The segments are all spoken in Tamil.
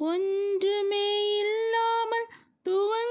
ஒன்றுமே இல்லாமல் துவங்க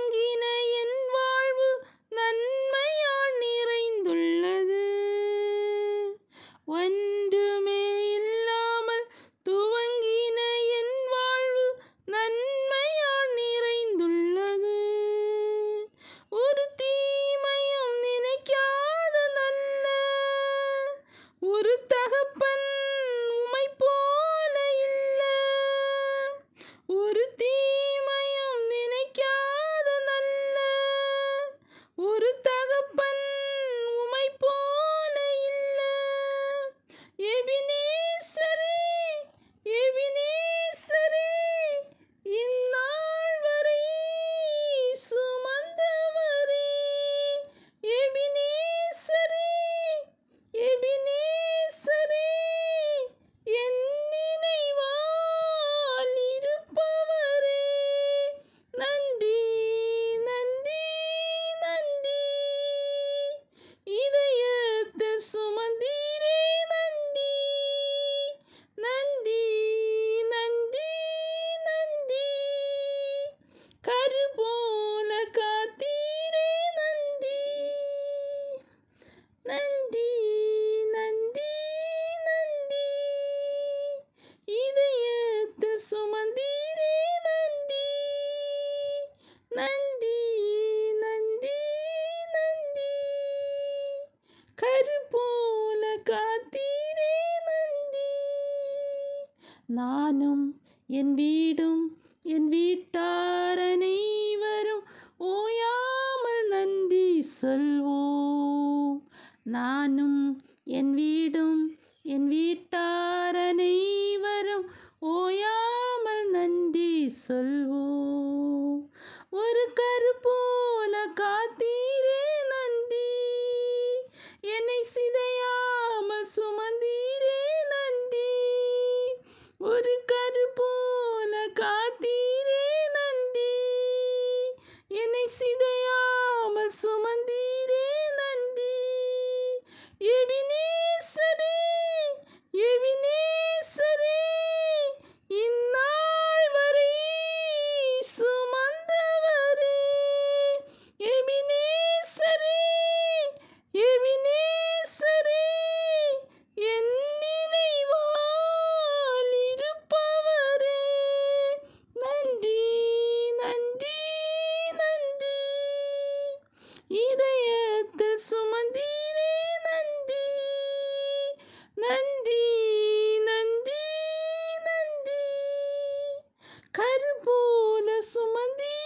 கருபோல காத்தீரே நந்தி. நானும் என் வீடும் என் வீட்டார் அனைவரும் ஓயாமல் நந்தி சொல்வோம். நானும் என் வீடும் seen खरबोल सुमंदी